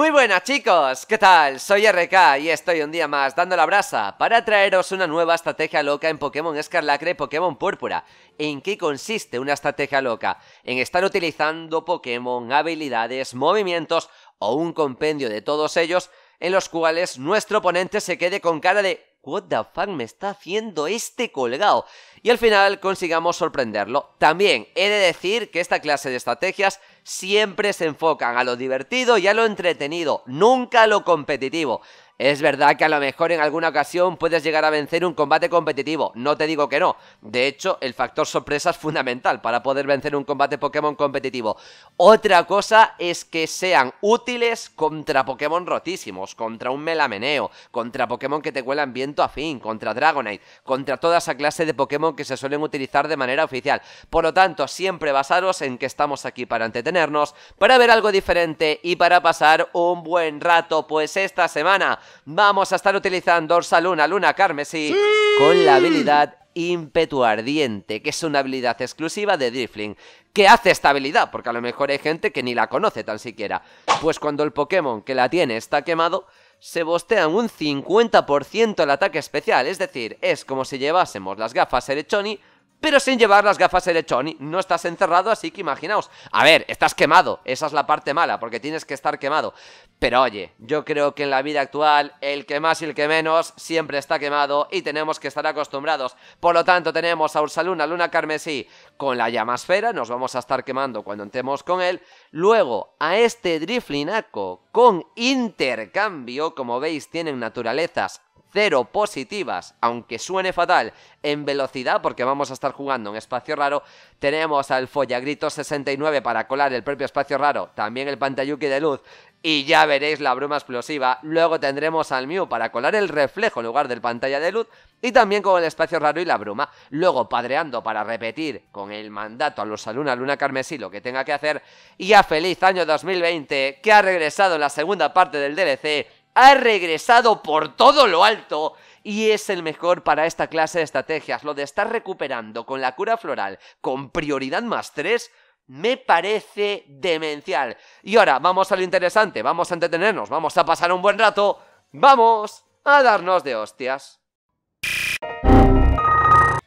Muy buenas chicos, ¿qué tal? Soy RK y estoy un día más dando la brasa para traeros una nueva estrategia loca en Pokémon Escarlacre y Pokémon Púrpura. ¿En qué consiste una estrategia loca? En estar utilizando Pokémon, habilidades, movimientos o un compendio de todos ellos en los cuales nuestro oponente se quede con cara de What the fuck me está haciendo este colgado? Y al final consigamos sorprenderlo. También he de decir que esta clase de estrategias siempre se enfocan a lo divertido y a lo entretenido, nunca a lo competitivo. Es verdad que a lo mejor en alguna ocasión puedes llegar a vencer un combate competitivo, no te digo que no. De hecho, el factor sorpresa es fundamental para poder vencer un combate Pokémon competitivo. Otra cosa es que sean útiles contra Pokémon rotísimos, contra un Melameneo, contra Pokémon que te cuelan viento afín, contra Dragonite, contra toda esa clase de Pokémon que se suelen utilizar de manera oficial. Por lo tanto, siempre basaros en que estamos aquí para entretenernos, para ver algo diferente y para pasar un buen rato, pues esta semana vamos a estar utilizando Orsaluna Luna Carmesí con la habilidad Ímpetu Ardiente, que es una habilidad exclusiva de Drifling. ¿Qué hace esta habilidad? Porque a lo mejor hay gente que ni la conoce tan siquiera. Pues cuando el Pokémon que la tiene está quemado, se bostean un 50% el ataque especial, es decir, es como si llevásemos las gafas Erechoni pero sin llevar las gafas Erechoni. No estás encerrado, así que imaginaos. A ver, estás quemado, esa es la parte mala, porque tienes que estar quemado. Pero oye, yo creo que en la vida actual, el que más y el que menos siempre está quemado y tenemos que estar acostumbrados. Por lo tanto, tenemos a Ursaluna, Luna Carmesí con la llamasfera, nos vamos a estar quemando cuando entremos con él. Luego, a este Driflinaco con intercambio, como veis, tienen naturalezas cero positivas, aunque suene fatal, en velocidad, porque vamos a estar jugando en espacio raro. Tenemos al Follagrito 69 para colar el propio espacio raro, también el Pantayuki de luz, y ya veréis la bruma explosiva. Luego tendremos al Mew para colar el reflejo en lugar del pantalla de luz, y también con el espacio raro y la bruma. Luego padreando para repetir con el mandato a los Luna Luna Carmesí lo que tenga que hacer. Y a feliz año 2020, que ha regresado la segunda parte del DLC ha regresado por todo lo alto y es el mejor para esta clase de estrategias. Lo de estar recuperando con la cura floral con prioridad más 3 me parece demencial. Y ahora vamos a lo interesante, vamos a entretenernos, vamos a pasar un buen rato, vamos a darnos de hostias.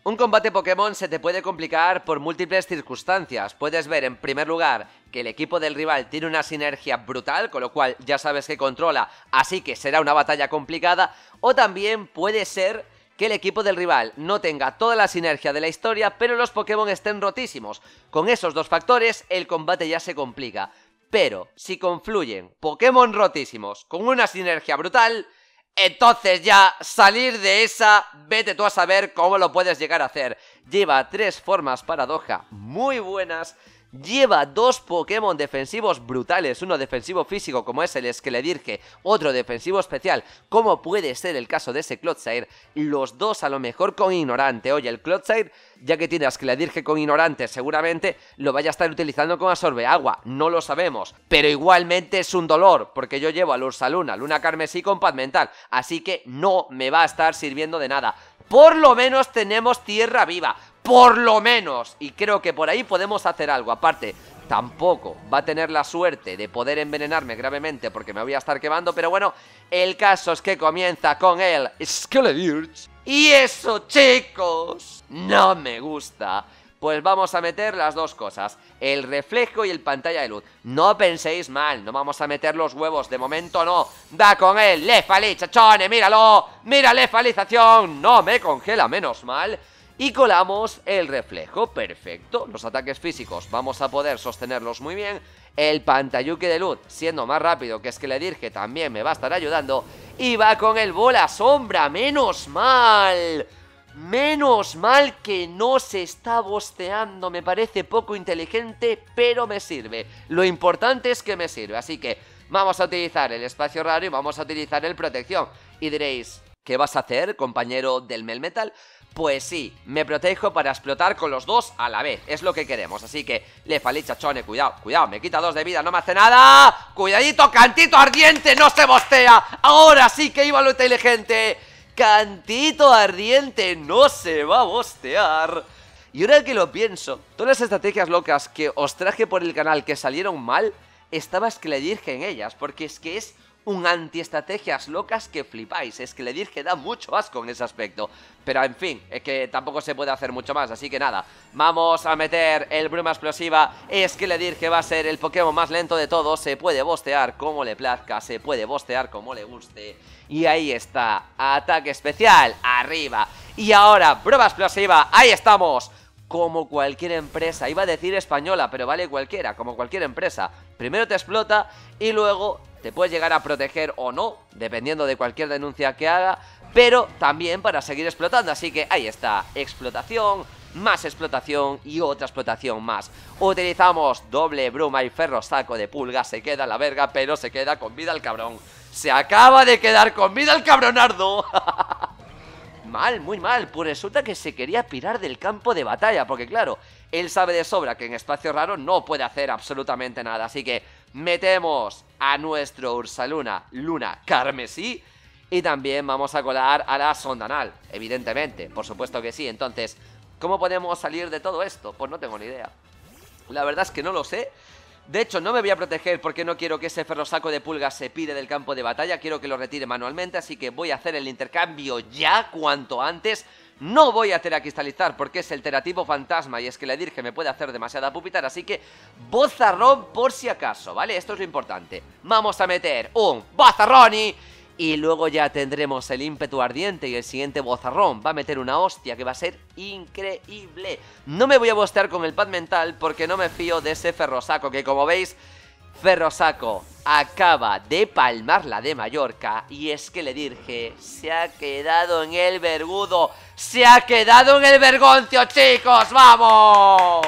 Un combate Pokémon se te puede complicar por múltiples circunstancias. Puedes ver, en primer lugar, que el equipo del rival tiene una sinergia brutal, con lo cual ya sabes que controla, así que será una batalla complicada. O también puede ser que el equipo del rival no tenga toda la sinergia de la historia, pero los Pokémon estén rotísimos. Con esos dos factores, el combate ya se complica. Pero, si confluyen Pokémon rotísimos con una sinergia brutal, entonces ya salir de esa, vete tú a saber cómo lo puedes llegar a hacer. Lleva tres formas paradoja muy buenas lleva dos Pokémon defensivos brutales, uno defensivo físico como es el Esqueledirge, otro defensivo especial como puede ser el caso de ese Clodsire, los dos a lo mejor con Ignorante, oye el Clodsire ya que tiene Esqueledirge con Ignorante seguramente lo vaya a estar utilizando con Absorbe Agua, no lo sabemos, pero igualmente es un dolor porque yo llevo a Luna, Luna Carmesí con Pad Mental, así que no me va a estar sirviendo de nada. Por lo menos tenemos tierra viva por lo menos. Y creo que por ahí podemos hacer algo. Aparte, tampoco va a tener la suerte de poder envenenarme gravemente porque me voy a estar quemando. Pero bueno, el caso es que comienza con el Skeledirge. Y eso, chicos, no me gusta. Pues vamos a meter las dos cosas, el reflejo y el pantalla de luz. No penséis mal, no vamos a meter los huevos, de momento no. Da con él, lefali, chachone, míralo, mira lefalización. No me congela, menos mal. Y colamos el reflejo, perfecto. Los ataques físicos vamos a poder sostenerlos muy bien. El pantayuki de luz, siendo más rápido que es que le dirige, también me va a estar ayudando. Y va con el bola sombra, menos mal. Menos mal que no se está bosteando, me parece poco inteligente, pero me sirve. Lo importante es que me sirve, así que vamos a utilizar el espacio raro y vamos a utilizar el protección. Y diréis, ¿qué vas a hacer, compañero del Melmetal? Pues sí, me protejo para explotar con los dos a la vez, es lo que queremos, así que le chachone, cuidado, cuidado, me quita dos de vida, no me hace nada Cuidadito, cantito ardiente, no se bostea, ahora sí que iba lo inteligente Cantito ardiente, no se va a bostear. Y ahora que lo pienso, todas las estrategias locas que os traje por el canal que salieron mal estaba Skeledirge en ellas, porque es que es un anti-estrategias locas que flipáis. Es que le dije da mucho asco en ese aspecto. Pero en fin, es que tampoco se puede hacer mucho más, así que nada. Vamos a meter el bruma explosiva. Es que le que va a ser el Pokémon más lento de todos. Se puede bostear como le plazca, se puede bostear como le guste. Y ahí está, ataque especial, arriba. Y ahora, bruma explosiva, ahí estamos como cualquier empresa. Iba a decir española, pero vale cualquiera, como cualquier empresa. Primero te explota y luego te puedes llegar a proteger o no, dependiendo de cualquier denuncia que haga, pero también para seguir explotando. Así que ahí está, explotación, más explotación y otra explotación más. Utilizamos doble bruma y ferro saco de pulga, se queda la verga, pero se queda con vida el cabrón. Se acaba de quedar con vida el cabronardo. mal, muy mal, pues resulta que se quería pirar del campo de batalla, porque claro, él sabe de sobra que en espacio raro no puede hacer absolutamente nada, así que metemos a nuestro Ursaluna Luna Carmesí y también vamos a colar a la Sondanal, evidentemente, por supuesto que sí. Entonces, ¿cómo podemos salir de todo esto? Pues no tengo ni idea. La verdad es que no lo sé. De hecho, no me voy a proteger porque no quiero que ese ferrosaco de pulgas se pide del campo de batalla. Quiero que lo retire manualmente, así que voy a hacer el intercambio ya, cuanto antes. No voy a cristalizar porque es el terativo fantasma y es que le dirige me puede hacer demasiada pupitar, así que bozarrón por si acaso, ¿vale? Esto es lo importante. Vamos a meter un bozarroni y luego ya tendremos el ímpetu ardiente y el siguiente bozarrón va a meter una hostia que va a ser increíble. No me voy a bostear con el pad mental porque no me fío de ese ferrosaco que como veis Ferrosaco acaba de palmar la de Mallorca y es que le dije, se ha quedado en el vergudo, se ha quedado en el vergoncio chicos, ¡vamos!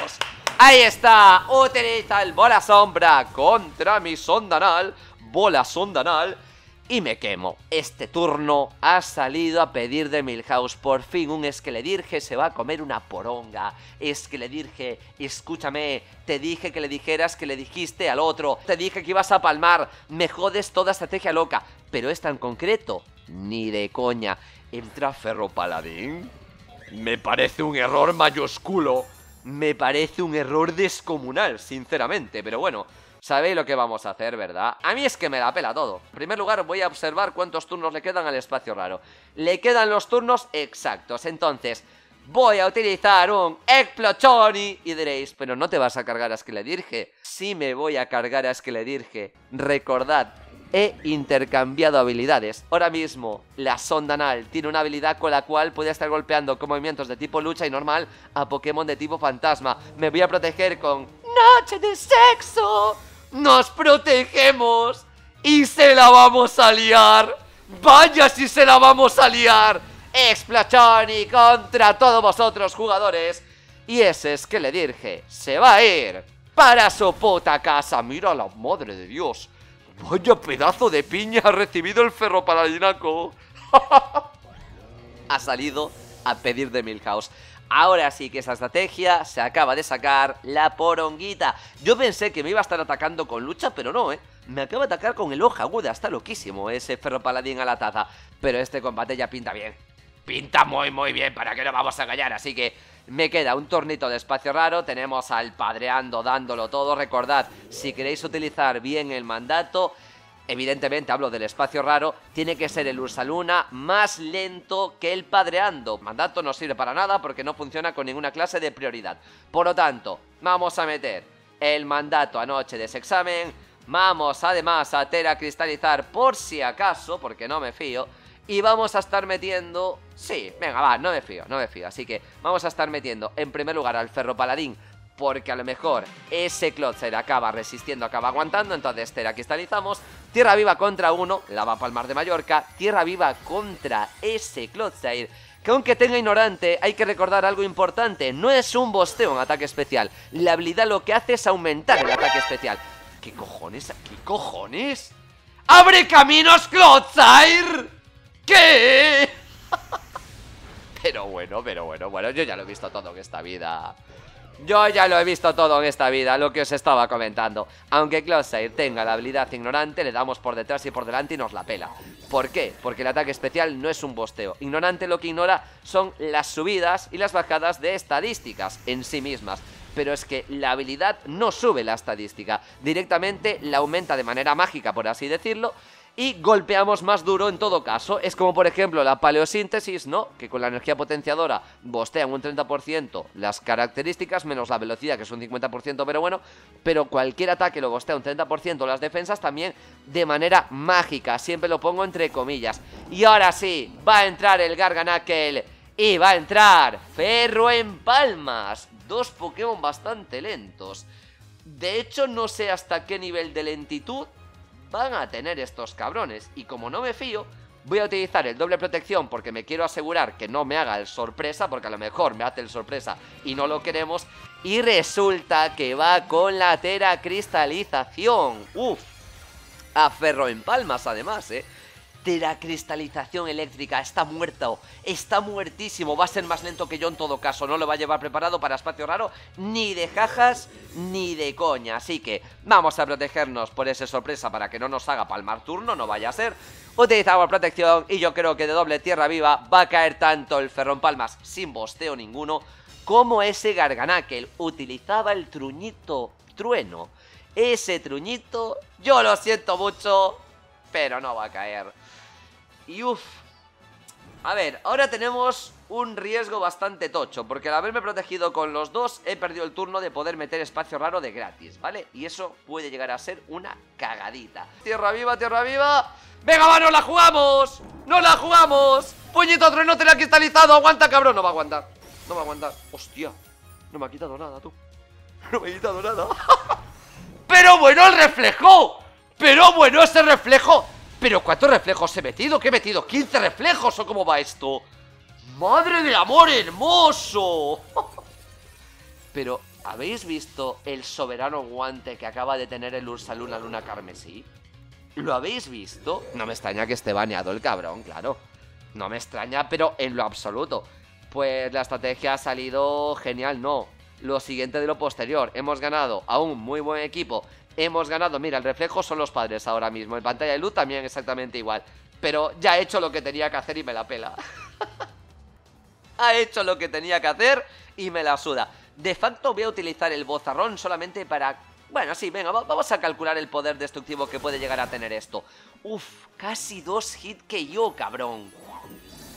Ahí está, utiliza el bola sombra contra mi sondanal, bola sondanal y me quemo. Este turno ha salido a pedir de Milhouse. Por fin un Esqueledirge se va a comer una poronga. Esqueledirge, escúchame. Te dije que le dijeras que le dijiste al otro. Te dije que ibas a palmar. Me jodes toda estrategia loca. Pero esta en concreto, ni de coña. ¿Entra Ferro Paladín? Me parece un error mayúsculo. Me parece un error descomunal, sinceramente. Pero bueno... Sabéis lo que vamos a hacer, ¿verdad? A mí es que me la pela todo. En primer lugar voy a observar cuántos turnos le quedan al espacio raro. Le quedan los turnos exactos, entonces... Voy a utilizar un Explochoni Y diréis, pero no te vas a cargar a Skeledirge Sí me voy a cargar a Skeledirge Recordad, he intercambiado habilidades. Ahora mismo, la Sondanal tiene una habilidad con la cual puede estar golpeando con movimientos de tipo lucha y normal a Pokémon de tipo fantasma. Me voy a proteger con Noche de Sexo nos protegemos y se la vamos a liar. Vaya si se la vamos a liar. Explachoni contra todos vosotros jugadores. Y ese es que le dije, se va a ir para su puta casa. Mira la madre de Dios. Vaya pedazo de piña ha recibido el ferro paladinaco. ha salido a pedir de Milhouse. Ahora sí que esa estrategia se acaba de sacar la poronguita. Yo pensé que me iba a estar atacando con lucha, pero no, ¿eh? Me acaba de atacar con el hoja aguda, está loquísimo ese ferro paladín a la taza. Pero este combate ya pinta bien. Pinta muy muy bien, para que no vamos a engañar, así que me queda un tornito de espacio raro, tenemos al padreando dándolo todo, recordad, si queréis utilizar bien el mandato, evidentemente hablo del espacio raro, tiene que ser el Ursaluna más lento que el Padreando. Mandato no sirve para nada porque no funciona con ninguna clase de prioridad. Por lo tanto, vamos a meter el mandato anoche de ese examen. Vamos además a teracristalizar por si acaso, porque no me fío. Y vamos a estar metiendo... Sí, venga, va, no me fío, no me fío. Así que vamos a estar metiendo en primer lugar al Ferro Paladín porque a lo mejor ese Clotzer acaba resistiendo, acaba aguantando, entonces Tera cristalizamos, Tierra Viva contra uno, la va a Palmar de Mallorca, Tierra Viva contra ese Clotzer, que aunque tenga ignorante, hay que recordar algo importante, no es un bosteo en ataque especial, la habilidad lo que hace es aumentar el ataque especial. ¿Qué cojones? ¿Qué cojones? ¡Abre caminos, Clotzair! ¿Qué? pero bueno, pero bueno, bueno, yo ya lo he visto todo en esta vida. Yo ya lo he visto todo en esta vida, lo que os estaba comentando. Aunque Closair tenga la habilidad ignorante, le damos por detrás y por delante y nos la pela. ¿Por qué? Porque el ataque especial no es un bosteo. Ignorante lo que ignora son las subidas y las bajadas de estadísticas en sí mismas. pero es que la habilidad no sube la estadística, directamente la aumenta de manera mágica, por así decirlo, y golpeamos más duro en todo caso. Es como por ejemplo la paleosíntesis, ¿no? Que con la energía potenciadora bostean un 30% las características menos la velocidad, que es un 50%, pero bueno. Pero cualquier ataque lo bostea un 30% las defensas también de manera mágica. Siempre lo pongo entre comillas. Y ahora sí, va a entrar el Garganakel y va a entrar Ferro en Palmas. Dos Pokémon bastante lentos. De hecho, no sé hasta qué nivel de lentitud van a tener estos cabrones. Y como no me fío, voy a utilizar el doble protección porque me quiero asegurar que no me haga el sorpresa, porque a lo mejor me hace el sorpresa y no lo queremos. Y resulta que va con la tera cristalización. Uf, a ferro en palmas además, ¿eh? Cristalización eléctrica. Está muerto. Está muertísimo. Va a ser más lento que yo en todo caso. No lo va a llevar preparado para espacio raro. Ni de jajas, ni de coña. Así que vamos a protegernos por esa sorpresa para que no nos haga palmar turno. No vaya a ser. Utilizamos protección y yo creo que de doble tierra viva va a caer tanto el ferrón palmas sin bosteo ninguno como ese garganakel. Utilizaba el truñito trueno. Ese truñito, yo lo siento mucho, pero no va a caer. Y uff. A ver, ahora tenemos un riesgo bastante tocho, porque al haberme protegido con los dos, he perdido el turno de poder meter espacio raro de gratis, ¿vale? Y eso puede llegar a ser una cagadita. Tierra viva, tierra viva. ¡Venga, va, no la jugamos! ¡No la jugamos! ¡Puñito trueno te la ha cristalizado! ¡Aguanta, cabrón! No va a aguantar. No va a aguantar. ¡Hostia! No me ha quitado nada, tú. No me ha quitado nada. ¡Pero bueno el reflejo! ¡Pero bueno ese reflejo! ¿Pero cuántos reflejos he metido? ¿Qué he metido? ¿15 reflejos o cómo va esto? ¡Madre del amor hermoso! Pero, ¿habéis visto el soberano guante que acaba de tener el Ursaluna Luna Carmesí? ¿Lo habéis visto? No me extraña que esté baneado el cabrón, claro. No me extraña, pero en lo absoluto. Pues la estrategia ha salido genial, no. Lo siguiente de lo posterior, hemos ganado a un muy buen equipo hemos ganado. Mira, el reflejo son los padres ahora mismo. En pantalla de luz también exactamente igual. Pero ya he hecho lo que tenía que hacer y me la pela. ha hecho lo que tenía que hacer y me la suda. De facto voy a utilizar el bozarrón solamente para... Bueno, sí, venga, vamos a calcular el poder destructivo que puede llegar a tener esto. Uf, casi dos hits que yo, cabrón.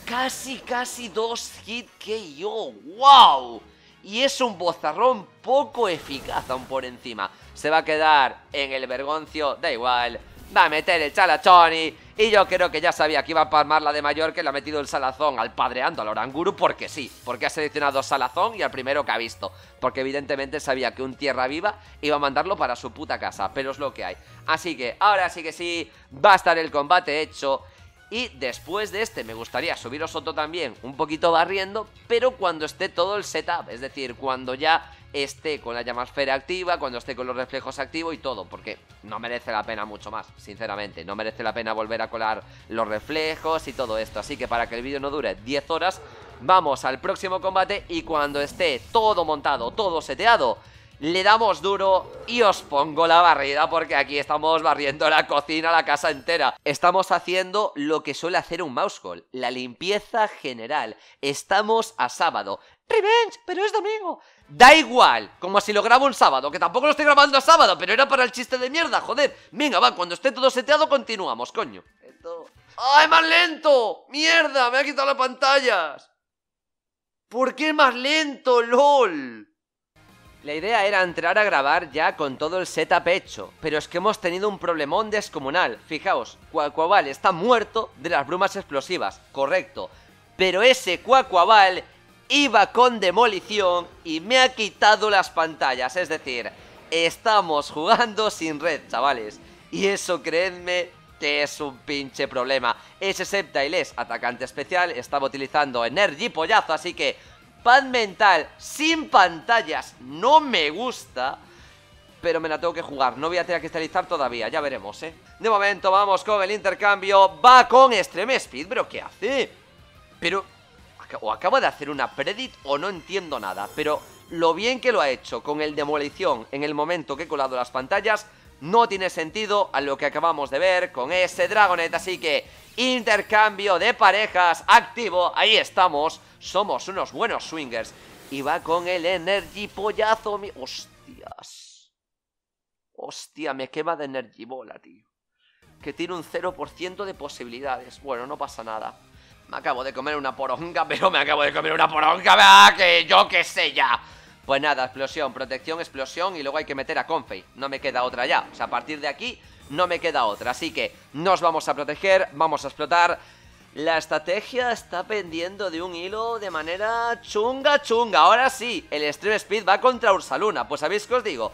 Casi, casi dos hits que yo. ¡Wow! Y es un bozarrón poco eficaz aún por encima. Se va a quedar en el vergoncio, da igual, va a meter el chalachoni. Y yo creo que ya sabía que iba a palmar la de mayor que le ha metido el salazón al padreando al oranguru porque sí, porque ha seleccionado salazón y al primero que ha visto, porque evidentemente sabía que un tierra viva iba a mandarlo para su puta casa, pero es lo que hay. Así que ahora sí que sí, va a estar el combate hecho y después de este me gustaría subiros otro también, un poquito barriendo, pero cuando esté todo el setup, es decir, cuando ya esté con la llamasfera activa, cuando esté con los reflejos activos y todo, porque no merece la pena mucho más, sinceramente, no merece la pena volver a colar los reflejos y todo esto, así que para que el vídeo no dure 10 horas, vamos al próximo combate y cuando esté todo montado, todo seteado, le damos duro y os pongo la barrida porque aquí estamos barriendo la cocina, la casa entera. Estamos haciendo lo que suele hacer un mouse call, la limpieza general. Estamos a sábado. Revenge, pero es domingo. Da igual, como si lo grabo un sábado, que tampoco lo estoy grabando a sábado, pero era para el chiste de mierda, joder. Venga, va, cuando esté todo seteado continuamos, coño. Esto... ¡Ay, más lento! ¡Mierda! Me ha quitado las pantallas. ¿Por qué más lento, lol? La idea era entrar a grabar ya con todo el setup hecho, pero es que hemos tenido un problemón descomunal. Fijaos, Cuacuabal está muerto de las brumas explosivas, correcto. Pero ese Cuacuabal iba con demolición y me ha quitado las pantallas, es decir, estamos jugando sin red, chavales. Y eso, creedme, que es un pinche problema. Ese Sceptile atacante especial, estaba utilizando Energy Pollazo, así que Pad mental sin pantallas no me gusta pero me la tengo que jugar, no voy a tener que cristalizar todavía, ya veremos, ¿eh? De momento vamos con el intercambio, va con Extreme Speed, pero ¿qué hace? Pero, o acaba de hacer una predit o no entiendo nada, pero lo bien que lo ha hecho con el demolición en el momento que he colado las pantallas, no tiene sentido a lo que acabamos de ver con ese Dragonet, así que intercambio de parejas activo, ahí estamos, somos unos buenos swingers. Y va con el Energy Pollazo. Mi... Hostias. Hostia, me quema de Energy Bola, tío. Que tiene un 0% de posibilidades. Bueno, no pasa nada. Me acabo de comer una poronga, pero me acabo de comer una poronga, ¿verdad? Que yo qué sé ya. Pues nada, explosión, protección, explosión y luego hay que meter a Confey. No me queda otra ya. O sea, a partir de aquí no me queda otra. Así que nos vamos a proteger, vamos a explotar. La estrategia está pendiendo de un hilo de manera chunga chunga. Ahora sí, el Stream Speed va contra Ursaluna. Pues sabéis que os digo,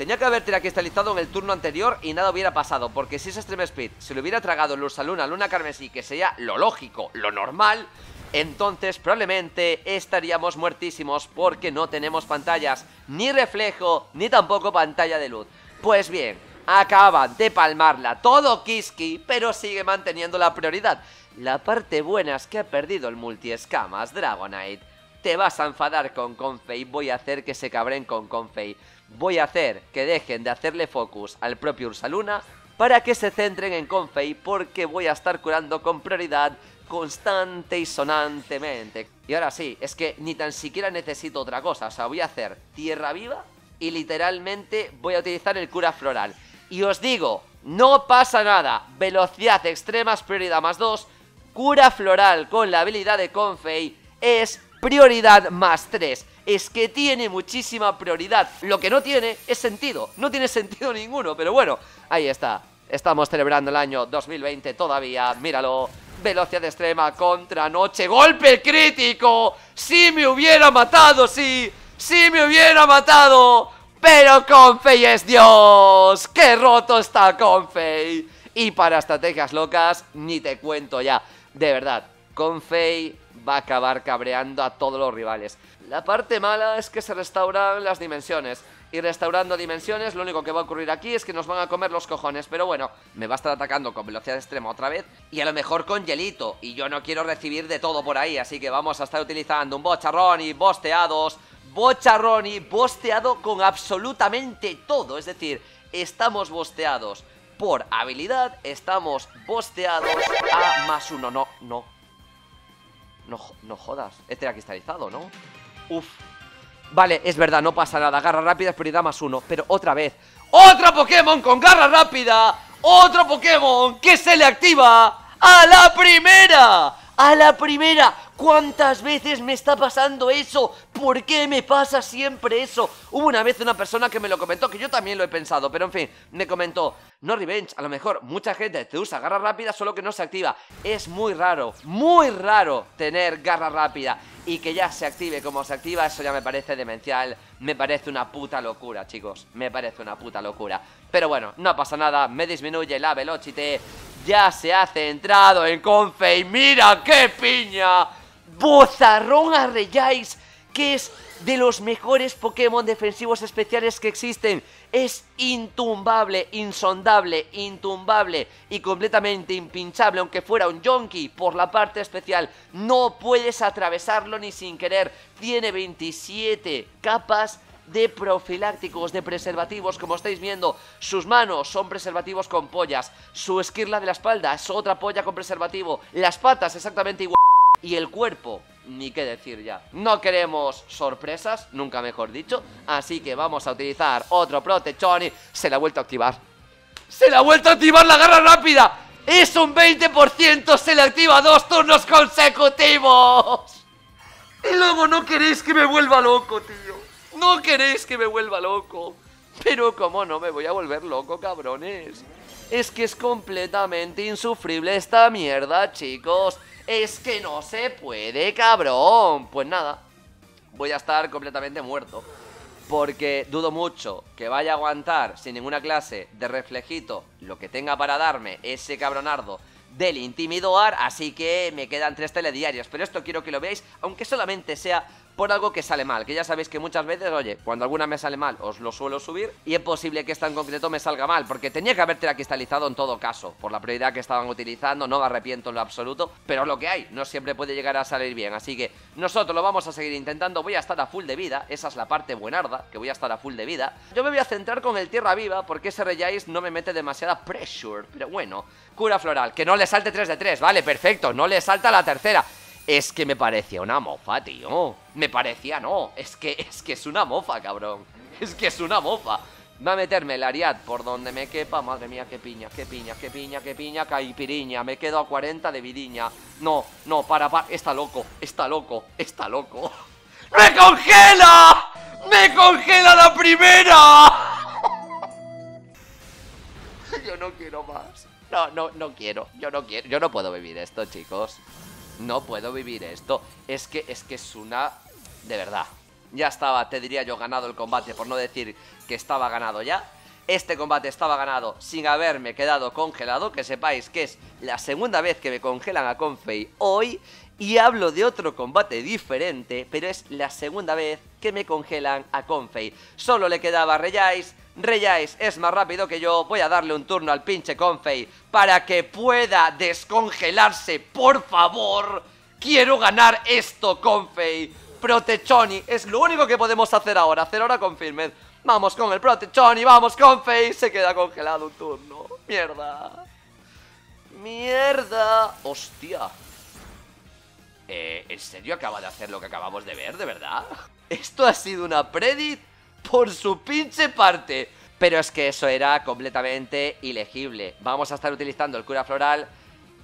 Tenía que haber cristalizado en el turno anterior y nada hubiera pasado, porque si ese Stream Speed se lo hubiera tragado Ursaluna, Luna Carmesí, que sería lo lógico, lo normal, entonces probablemente estaríamos muertísimos porque no tenemos pantallas, ni reflejo, ni tampoco pantalla de luz. Pues bien, acaban de palmarla todo Kiski, pero sigue manteniendo la prioridad. La parte buena es que ha perdido el multi-escamas Dragonite. Te vas a enfadar con Confei, voy a hacer que se cabren con Confei. Voy a hacer que dejen de hacerle focus al propio Ursaluna para que se centren en Confei porque voy a estar curando con prioridad constante y sonantemente. Y ahora sí, es que ni tan siquiera necesito otra cosa, o sea, voy a hacer tierra viva y literalmente voy a utilizar el cura floral. Y os digo, no pasa nada, velocidad extrema prioridad más 2, cura floral con la habilidad de Confei es prioridad más 3 es que tiene muchísima prioridad. Lo que no tiene es sentido, no tiene sentido ninguno, pero bueno, ahí está. Estamos celebrando el año 2020 todavía, míralo. Velocidad extrema contra noche, golpe crítico. Si me hubiera matado, sí, si me hubiera matado. Pero Confey es Dios. ¡Qué roto está Confey! Y para estrategias locas, ni te cuento ya. De verdad, Confey va a acabar cabreando a todos los rivales. La parte mala es que se restauran las dimensiones. Y restaurando dimensiones, lo único que va a ocurrir aquí es que nos van a comer los cojones. Pero bueno, me va a estar atacando con velocidad extrema otra vez. Y a lo mejor con hielito. Y yo no quiero recibir de todo por ahí. Así que vamos a estar utilizando un bocharrón y bosteados. Bocharrón y bosteado con absolutamente todo. Es decir, estamos bosteados por habilidad. Estamos bosteados a más uno. No, no. No, no jodas. Este era cristalizado, ¿no? Uf. Vale, es verdad, no pasa nada. Garra rápida es prioridad más uno. Pero otra vez. ¡Otro Pokémon con garra rápida! ¡Otro Pokémon que se le activa a la primera! ¡A la primera! ¿Cuántas veces me está pasando eso? ¿Por qué me pasa siempre eso? Hubo una vez una persona que me lo comentó, que yo también lo he pensado, pero en fin, me comentó, no Revenge, a lo mejor mucha gente te usa garra rápida, solo que no se activa. Es muy raro, muy raro tener garra rápida y que ya se active como se activa, eso ya me parece demencial, me parece una puta locura, chicos, me parece una puta locura. Pero bueno, no pasa nada, me disminuye la velocity, ya se ha centrado en Confe y mira qué piña. Bozarrón Arreyáis, que es de los mejores Pokémon defensivos especiales que existen. Es intumbable, insondable, intumbable y completamente impinchable, aunque fuera un Yonki por la parte especial. No puedes atravesarlo ni sin querer. Tiene 27 capas de profilácticos, de preservativos, como estáis viendo. Sus manos son preservativos con pollas. Su esquirla de la espalda es otra polla con preservativo. Las patas exactamente igual. Y el cuerpo, ni qué decir ya. No queremos sorpresas, nunca mejor dicho. Así que vamos a utilizar otro Protechón y se la ha vuelto a activar. ¡Se le ha vuelto a activar la garra rápida! ¡Es un 20%! ¡Se le activa dos turnos consecutivos! Y luego no queréis que me vuelva loco, tío. No queréis que me vuelva loco. Pero cómo no me voy a volver loco, cabrones. Es que es completamente insufrible esta mierda, chicos. Es que no se puede, cabrón. Pues nada, voy a estar completamente muerto. Porque dudo mucho que vaya a aguantar sin ninguna clase de reflejito lo que tenga para darme ese cabronardo del intimidoar, así que me quedan tres telediarios. Pero esto quiero que lo veáis, aunque solamente sea por algo que sale mal, que ya sabéis que muchas veces, oye, cuando alguna me sale mal os lo suelo subir y es posible que esta en concreto me salga mal, porque tenía que haberte cristalizado en todo caso, por la prioridad que estaban utilizando, no me arrepiento en lo absoluto, pero lo que hay, no siempre puede llegar a salir bien, así que nosotros lo vamos a seguir intentando, voy a estar a full de vida, esa es la parte buenarda, que voy a estar a full de vida. Yo me voy a centrar con el Tierra Viva, porque ese Reyais no me mete demasiada pressure, pero bueno, cura floral, que no le salte 3 de 3, vale, perfecto, no le salta la tercera. Es que me parecía una mofa, tío. Me parecía no. Es que es que es una mofa, cabrón. Es que es una mofa. Va a meterme el Ariad por donde me quepa. Madre mía, qué piña, qué piña, qué piña, qué piña, caipiriña. Me quedo a 40 de vidiña. No, no, para, para. Está loco, está loco, está loco. ¡Me congela! ¡Me congela la primera! Yo no quiero más. No, no, no quiero. Yo no quiero. Yo no puedo vivir esto, chicos. No puedo vivir esto. Es que, es que es una... De verdad. Ya estaba, te diría yo, ganado el combate, por no decir que estaba ganado ya. Este combate estaba ganado sin haberme quedado congelado, que sepáis que es la segunda vez que me congelan a Confei hoy. Y hablo de otro combate diferente, pero es la segunda vez que me congelan a Confei. Solo le quedaba a Reyais, Reyais es más rápido que yo, voy a darle un turno al pinche Confei para que pueda descongelarse, por favor. Quiero ganar esto, Confei. Protechoni, es lo único que podemos hacer ahora, hacer ahora Confirmed. Vamos con el Protechoni, vamos Confei, se queda congelado un turno. Mierda. Mierda. Hostia. Eh, ¿En serio acaba de hacer lo que acabamos de ver, de verdad? Esto ha sido una predit por su pinche parte. Pero es que eso era completamente ilegible. Vamos a estar utilizando el cura floral.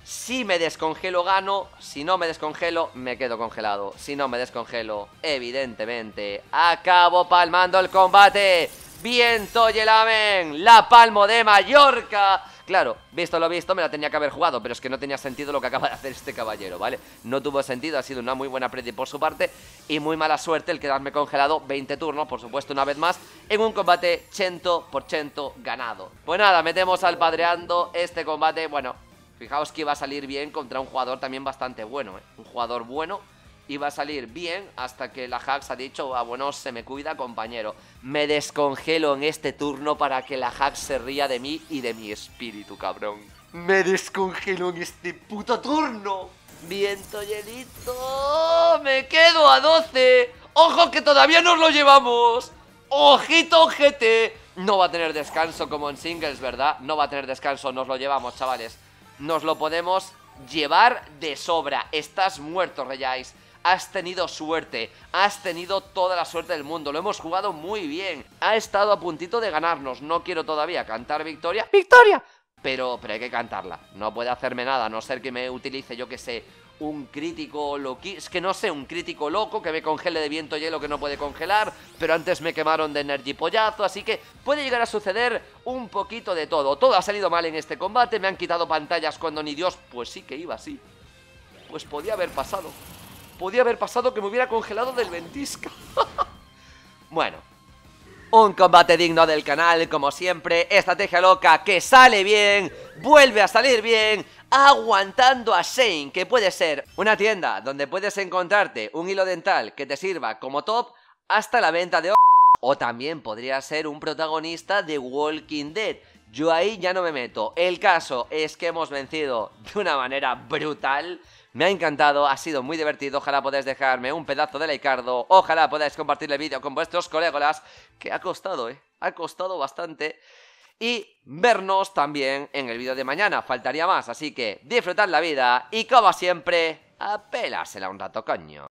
Si me descongelo gano, si no me descongelo me quedo congelado. Si no me descongelo, evidentemente, acabo palmando el combate. Viento y el la palmo de Mallorca. Claro, visto lo visto, me la tenía que haber jugado, pero es que no tenía sentido lo que acaba de hacer este caballero, ¿vale? No tuvo sentido, ha sido una muy buena predi por su parte y muy mala suerte el quedarme congelado 20 turnos, por supuesto, una vez más, en un combate 100% ganado. Pues nada, metemos al padreando este combate, bueno, fijaos que iba a salir bien contra un jugador también bastante bueno, ¿eh? Un jugador bueno iba a salir bien hasta que la Hax ha dicho, ah, bueno, se me cuida, compañero. Me descongelo en este turno para que la Hax se ría de mí y de mi espíritu, cabrón. Me descongelo en este puto turno. Viento hielito, me quedo a 12. ¡Ojo que todavía nos lo llevamos! ¡Ojito, ojete! No va a tener descanso como en singles, ¿verdad? No va a tener descanso, nos lo llevamos, chavales. Nos lo podemos llevar de sobra. Estás muerto, Reyais has tenido suerte, has tenido toda la suerte del mundo, lo hemos jugado muy bien, ha estado a puntito de ganarnos, no quiero todavía cantar victoria, ¡victoria! Pero, pero hay que cantarla, no puede hacerme nada, a no ser que me utilice, yo que sé, un crítico loqui... Es que no sé, un crítico loco que me congele de viento hielo que no puede congelar, pero antes me quemaron de energy pollazo, así que puede llegar a suceder un poquito de todo. Todo ha salido mal en este combate, me han quitado pantallas cuando ni Dios... Pues sí que iba así. Pues podía haber pasado. Podía haber pasado que me hubiera congelado del ventisca. bueno. Un combate digno del canal, como siempre. Estrategia loca que sale bien, vuelve a salir bien, aguantando a Shane, que puede ser una tienda donde puedes encontrarte un hilo dental que te sirva como top hasta la venta de... O también podría ser un protagonista de Walking Dead. Yo ahí ya no me meto. El caso es que hemos vencido de una manera brutal me ha encantado, ha sido muy divertido. Ojalá podáis dejarme un pedazo de Leicardo. Ojalá podáis compartir el vídeo con vuestros colegas. Que ha costado, ¿eh? Ha costado bastante. Y vernos también en el vídeo de mañana. Faltaría más. Así que disfrutad la vida. Y como siempre, apélasela un rato, coño.